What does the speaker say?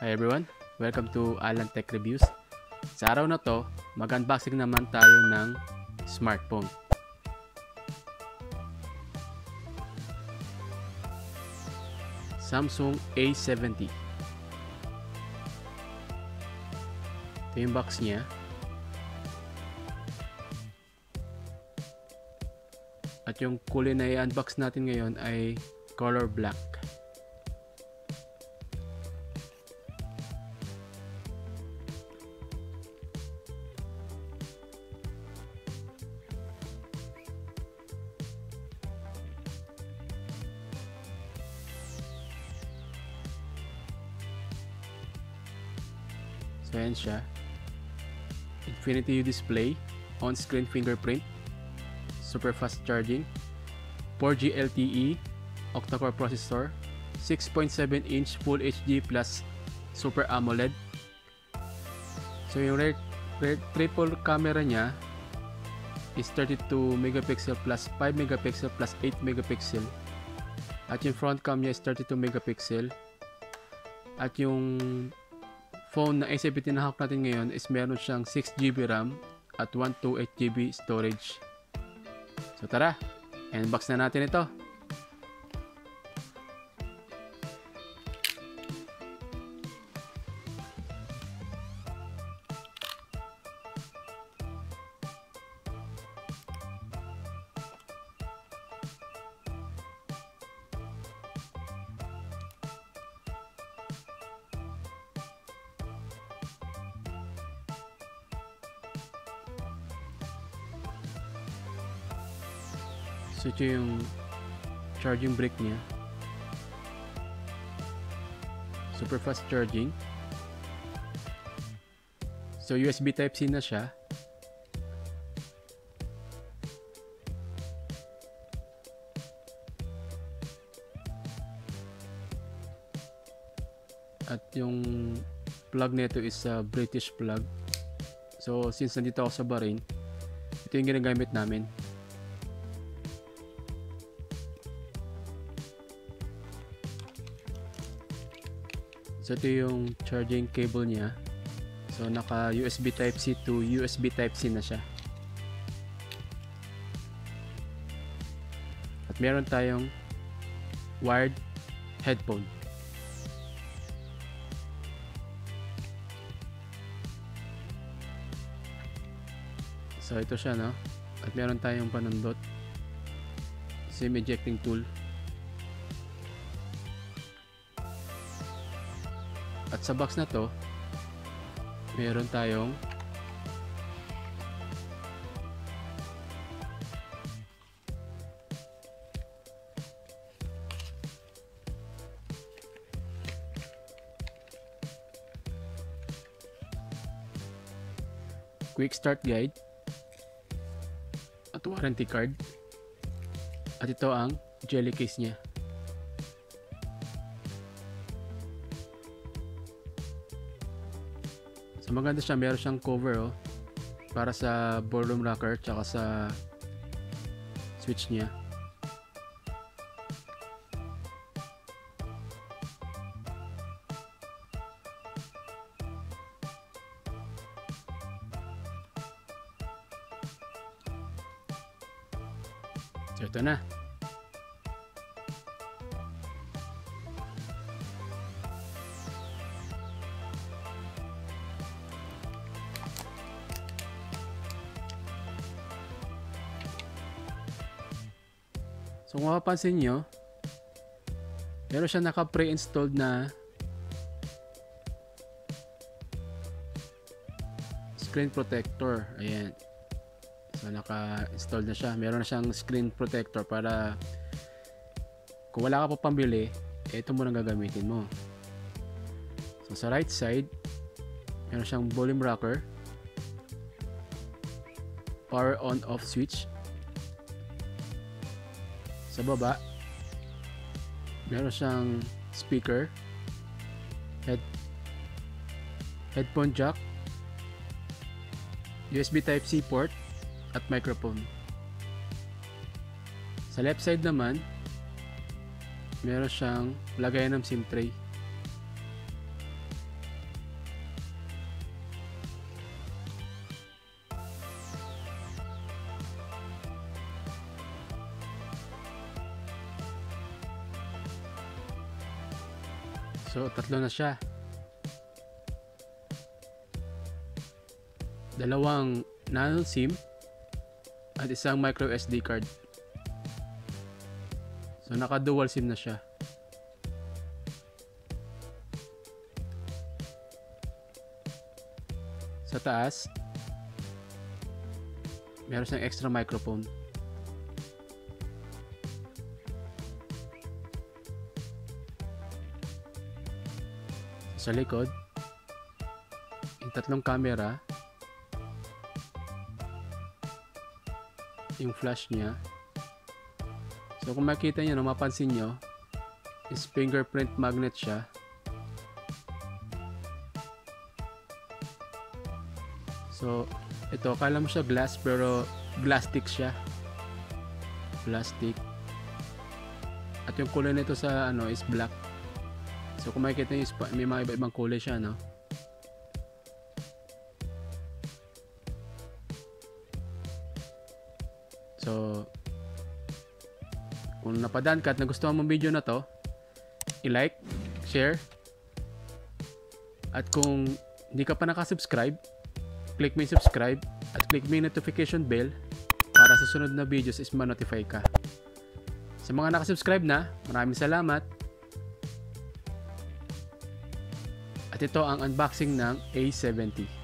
Hi everyone, welcome to Alan Tech Reviews. Sa araw na to, mag-unboxing naman tayo ng smartphone. Samsung A70. Ito yung box niya. At yung kulay na i-unbox natin ngayon ay color black. So ayan siya. Infinity U display, on-screen fingerprint, super fast charging, 4G LTE, octa-core processor, 6.7 inch Full HD plus Super AMOLED. So yung rear, rear triple camera niya is 32 megapixel plus 5 megapixel plus 8 megapixel. At yung front cam niya is 32 megapixel. At yung phone na A70 na hawak natin ngayon is meron siyang 6GB RAM at 128GB storage. So tara, unbox na natin ito. So ito yung charging brick niya. Super fast charging. So USB Type-C na siya. At yung plug nito is a British plug. So since nandito ako sa Bahrain, ito yung ginagamit namin. So ito yung charging cable niya. So naka USB Type-C to USB Type-C na siya. At meron tayong wired headphone. So ito siya no. At meron tayong panundot. SIM ejecting tool. At sa box na to, meron tayong quick start guide at warranty card. At ito ang jelly case niya So maganda siya, meron siyang cover oh para sa ballroom rocker tsaka sa switch niya. So ito na. So kung mapapansin nyo, meron siya naka pre-installed na screen protector. Ayan. So naka-install na siya. Meron na siyang screen protector para kung wala ka pa pambili, ito muna gagamitin mo. So sa right side, meron siyang volume rocker, power on off switch, sa baba meron siyang speaker head headphone jack USB type C port at microphone. Sa left side naman meron siyang lagayan ng SIM tray So, tatlo na siya. Dalawang nano SIM at isang micro SD card. So, naka-dual SIM na siya. Sa taas, meron siyang extra microphone. Sa likod, yung tatlong camera, yung flash niya. So kung makita niyo, no, mapansin nyo, is fingerprint magnet siya. So, ito, akala mo siya glass pero plastic siya. Plastic. At yung kulay nito sa ano is black. So kung makikita pa- may mga iba-ibang kulay siya, no? So, kung napadaan ka at nagustuhan mo video na to, i-like, share, at kung hindi ka pa nakasubscribe, click mo yung subscribe at click mo yung notification bell para sa sunod na videos is ma-notify ka. Sa mga nakasubscribe na, maraming salamat. At ito ang unboxing ng A70.